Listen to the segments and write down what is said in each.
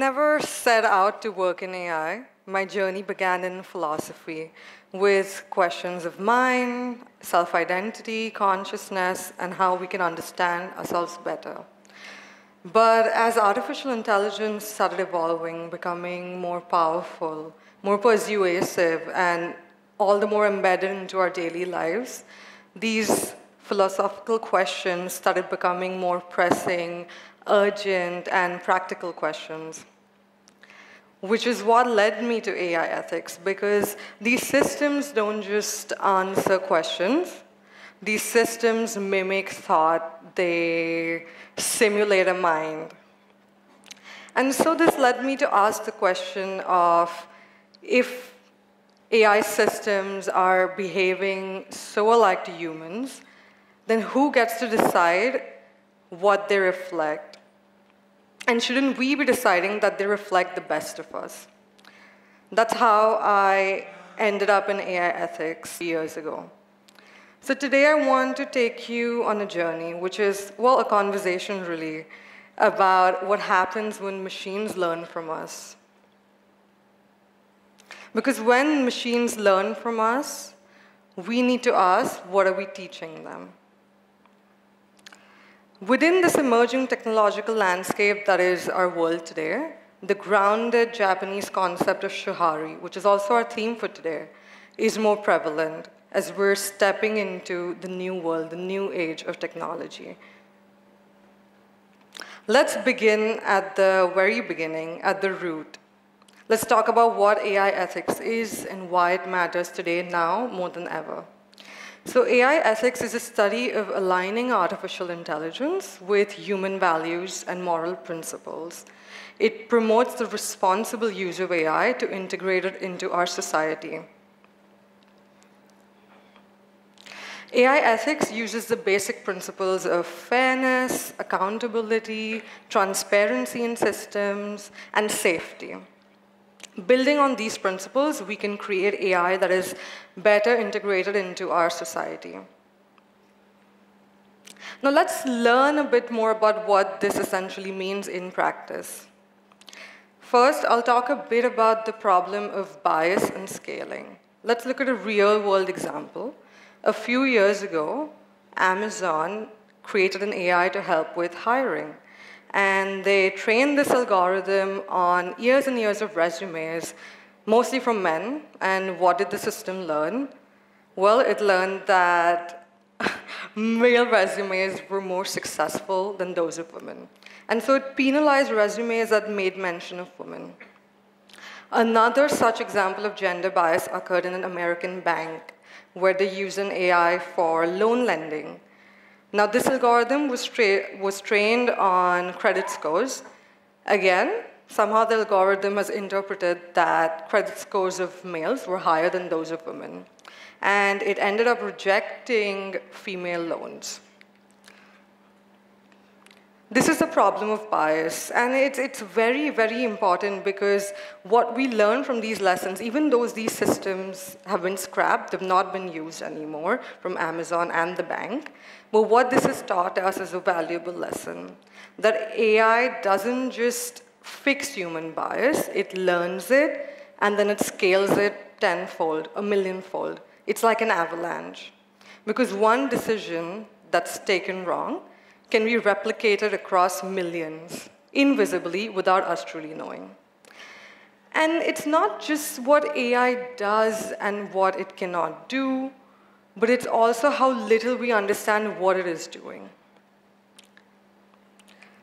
never set out to work in AI. My journey began in philosophy with questions of mind, self-identity, consciousness, and how we can understand ourselves better. But as artificial intelligence started evolving, becoming more powerful, more persuasive, and all the more embedded into our daily lives, these philosophical questions started becoming more pressing, urgent, and practical questions. Which is what led me to AI ethics, because these systems don't just answer questions, these systems mimic thought, they simulate a mind. And so this led me to ask the question of if AI systems are behaving so alike to humans, then who gets to decide what they reflect? And shouldn't we be deciding that they reflect the best of us? That's how I ended up in AI ethics years ago. So today I want to take you on a journey, which is, well, a conversation really, about what happens when machines learn from us. Because when machines learn from us, we need to ask, what are we teaching them? Within this emerging technological landscape that is our world today, the grounded Japanese concept of shuhari, which is also our theme for today, is more prevalent as we're stepping into the new world, the new age of technology. Let's begin at the very beginning, at the root. Let's talk about what AI ethics is and why it matters today now more than ever. So AI ethics is a study of aligning artificial intelligence with human values and moral principles. It promotes the responsible use of AI to integrate it into our society. AI ethics uses the basic principles of fairness, accountability, transparency in systems, and safety. Building on these principles, we can create AI that is better integrated into our society. Now let's learn a bit more about what this essentially means in practice. First, I'll talk a bit about the problem of bias and scaling. Let's look at a real world example. A few years ago, Amazon created an AI to help with hiring. And they trained this algorithm on years and years of resumes, mostly from men. And what did the system learn? Well, it learned that male resumes were more successful than those of women. And so it penalized resumes that made mention of women. Another such example of gender bias occurred in an American bank where they used an AI for loan lending. Now, this algorithm was, tra was trained on credit scores. Again, somehow the algorithm has interpreted that credit scores of males were higher than those of women. And it ended up rejecting female loans. This is the problem of bias, and it's, it's very, very important because what we learn from these lessons, even though these systems have been scrapped, they've not been used anymore from Amazon and the bank, but what this has taught us is a valuable lesson, that AI doesn't just fix human bias, it learns it, and then it scales it tenfold, a millionfold. It's like an avalanche. Because one decision that's taken wrong can be replicated across millions, invisibly, without us truly knowing. And it's not just what AI does and what it cannot do, but it's also how little we understand what it is doing.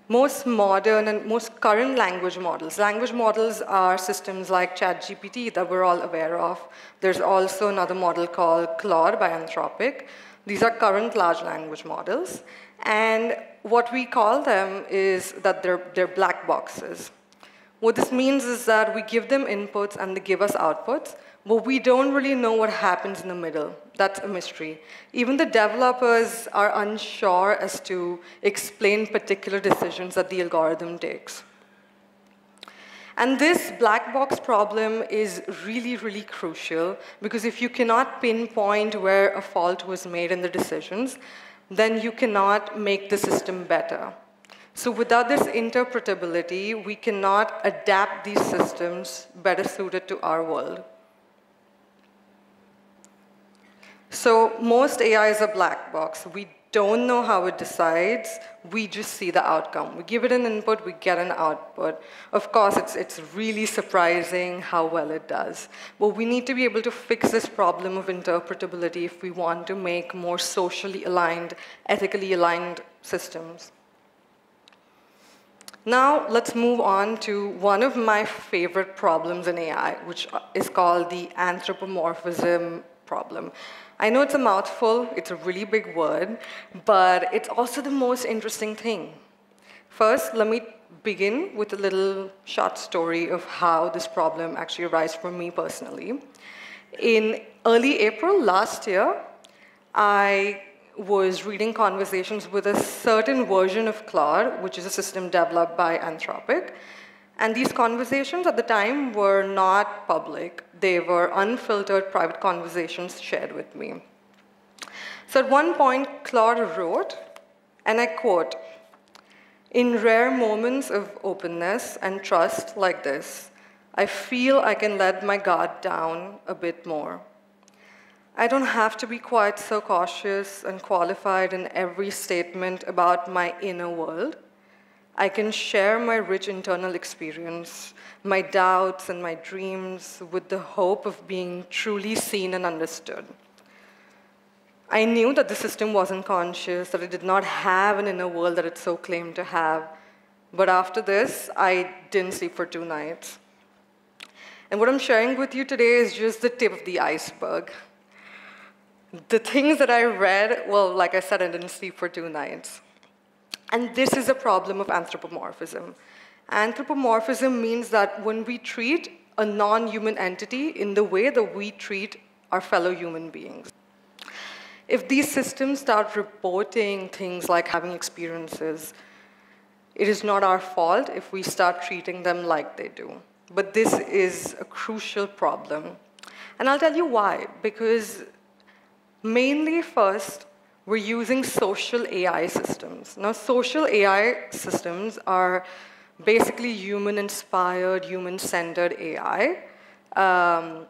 Most modern and most current language models, language models are systems like ChatGPT that we're all aware of. There's also another model called Claude by Anthropic. These are current large language models. And what we call them is that they're, they're black boxes. What this means is that we give them inputs and they give us outputs, but we don't really know what happens in the middle. That's a mystery. Even the developers are unsure as to explain particular decisions that the algorithm takes. And this black box problem is really, really crucial because if you cannot pinpoint where a fault was made in the decisions, then you cannot make the system better. So without this interpretability, we cannot adapt these systems better suited to our world. So most AI is a black box. We don't know how it decides, we just see the outcome. We give it an input, we get an output. Of course, it's, it's really surprising how well it does. But we need to be able to fix this problem of interpretability if we want to make more socially aligned, ethically aligned systems. Now, let's move on to one of my favorite problems in AI, which is called the anthropomorphism problem. I know it's a mouthful, it's a really big word, but it's also the most interesting thing. First, let me begin with a little short story of how this problem actually arose for me personally. In early April last year, I was reading conversations with a certain version of Claude, which is a system developed by Anthropic. And these conversations at the time were not public. They were unfiltered private conversations shared with me. So at one point, Claude wrote, and I quote, in rare moments of openness and trust like this, I feel I can let my guard down a bit more. I don't have to be quite so cautious and qualified in every statement about my inner world. I can share my rich internal experience, my doubts and my dreams with the hope of being truly seen and understood. I knew that the system wasn't conscious, that it did not have an inner world that it so claimed to have. But after this, I didn't sleep for two nights. And what I'm sharing with you today is just the tip of the iceberg. The things that I read, well, like I said, I didn't sleep for two nights. And this is a problem of anthropomorphism. Anthropomorphism means that when we treat a non-human entity in the way that we treat our fellow human beings. If these systems start reporting things like having experiences, it is not our fault if we start treating them like they do. But this is a crucial problem. And I'll tell you why. Because mainly first, we're using social AI systems. Now, social AI systems are basically human-inspired, human-centered AI. Um,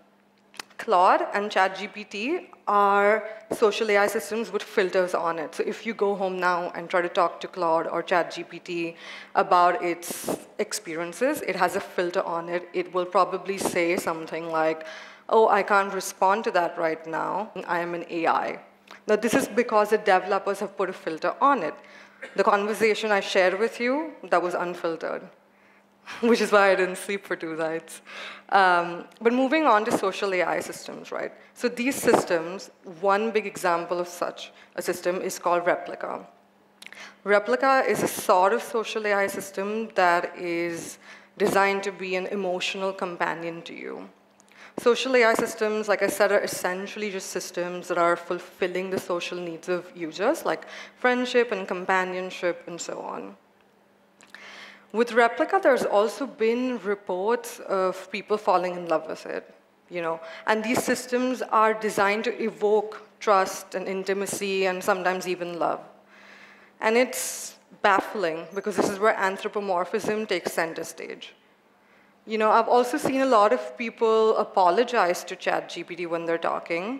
Claude and ChatGPT are social AI systems with filters on it. So if you go home now and try to talk to Claude or ChatGPT about its experiences, it has a filter on it. It will probably say something like, oh, I can't respond to that right now. I am an AI. Now, this is because the developers have put a filter on it. The conversation I shared with you, that was unfiltered, which is why I didn't sleep for two nights. Um, but moving on to social AI systems, right? So these systems, one big example of such a system is called Replika. Replika is a sort of social AI system that is designed to be an emotional companion to you. Social AI systems, like I said, are essentially just systems that are fulfilling the social needs of users, like friendship and companionship and so on. With Replika, there's also been reports of people falling in love with it, you know, and these systems are designed to evoke trust and intimacy and sometimes even love. And it's baffling because this is where anthropomorphism takes center stage. You know, I've also seen a lot of people apologize to ChatGPT when they're talking.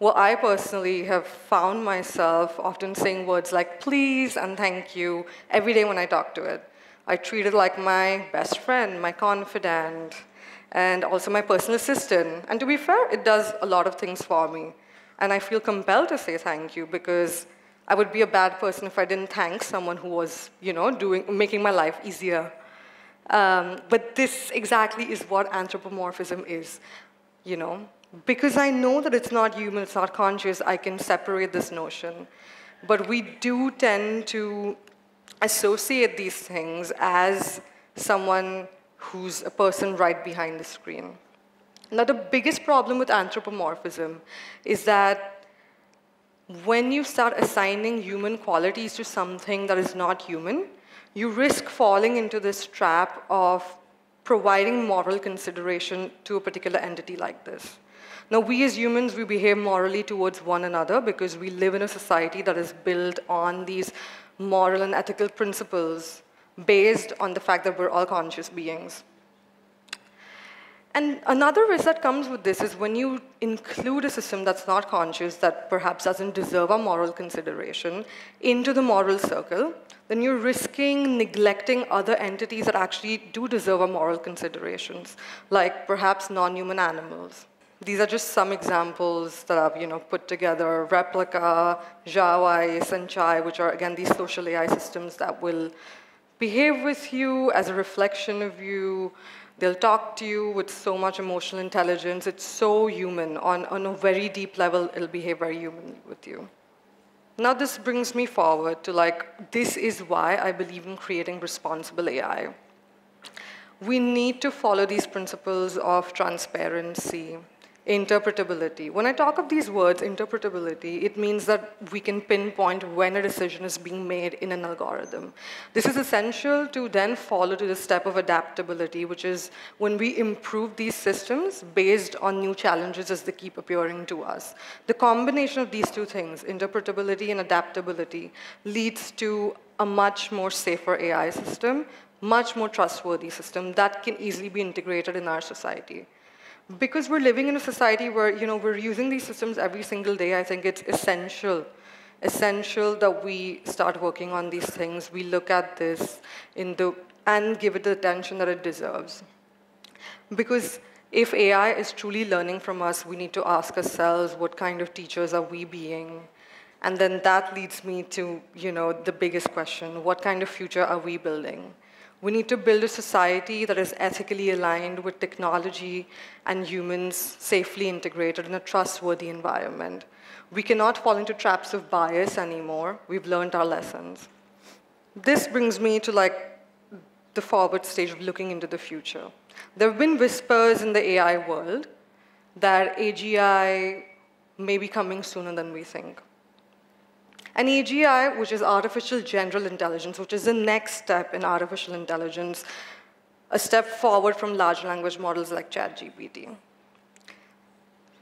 Well, I personally have found myself often saying words like please and thank you every day when I talk to it. I treat it like my best friend, my confidant, and also my personal assistant. And to be fair, it does a lot of things for me. And I feel compelled to say thank you because I would be a bad person if I didn't thank someone who was, you know, doing, making my life easier. Um, but this exactly is what anthropomorphism is, you know. Because I know that it's not human, it's not conscious, I can separate this notion. But we do tend to associate these things as someone who's a person right behind the screen. Now, the biggest problem with anthropomorphism is that when you start assigning human qualities to something that is not human, you risk falling into this trap of providing moral consideration to a particular entity like this. Now, we as humans, we behave morally towards one another because we live in a society that is built on these moral and ethical principles based on the fact that we're all conscious beings. And another risk that comes with this is when you include a system that's not conscious, that perhaps doesn't deserve a moral consideration, into the moral circle, then you're risking neglecting other entities that actually do deserve a moral considerations, like perhaps non-human animals. These are just some examples that I've you know, put together, Replika, Xiaowai, Sanchai, which are, again, these social AI systems that will behave with you as a reflection of you, They'll talk to you with so much emotional intelligence. It's so human. On, on a very deep level, it'll behave very humanly with you. Now this brings me forward to like, this is why I believe in creating responsible AI. We need to follow these principles of transparency, interpretability. When I talk of these words, interpretability, it means that we can pinpoint when a decision is being made in an algorithm. This is essential to then follow to the step of adaptability, which is when we improve these systems based on new challenges as they keep appearing to us. The combination of these two things, interpretability and adaptability, leads to a much more safer AI system, much more trustworthy system that can easily be integrated in our society because we're living in a society where you know we're using these systems every single day, I think it's essential, essential that we start working on these things. We look at this in the and give it the attention that it deserves. Because if AI is truly learning from us, we need to ask ourselves what kind of teachers are we being? And then that leads me to you know the biggest question: What kind of future are we building? We need to build a society that is ethically aligned with technology and humans safely integrated in a trustworthy environment. We cannot fall into traps of bias anymore. We've learned our lessons. This brings me to like the forward stage of looking into the future. There have been whispers in the AI world that AGI may be coming sooner than we think. And AGI, which is artificial general intelligence, which is the next step in artificial intelligence, a step forward from large language models like ChatGPT.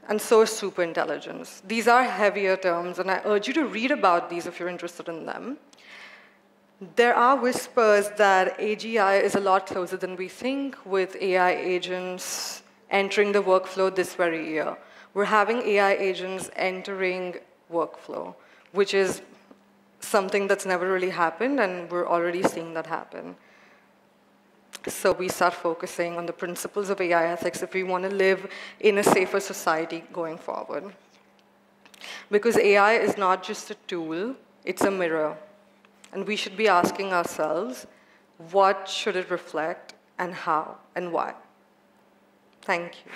And so is superintelligence. These are heavier terms, and I urge you to read about these if you're interested in them. There are whispers that AGI is a lot closer than we think with AI agents entering the workflow this very year. We're having AI agents entering workflow which is something that's never really happened, and we're already seeing that happen. So we start focusing on the principles of AI ethics if we want to live in a safer society going forward. Because AI is not just a tool, it's a mirror. And we should be asking ourselves, what should it reflect and how and why? Thank you.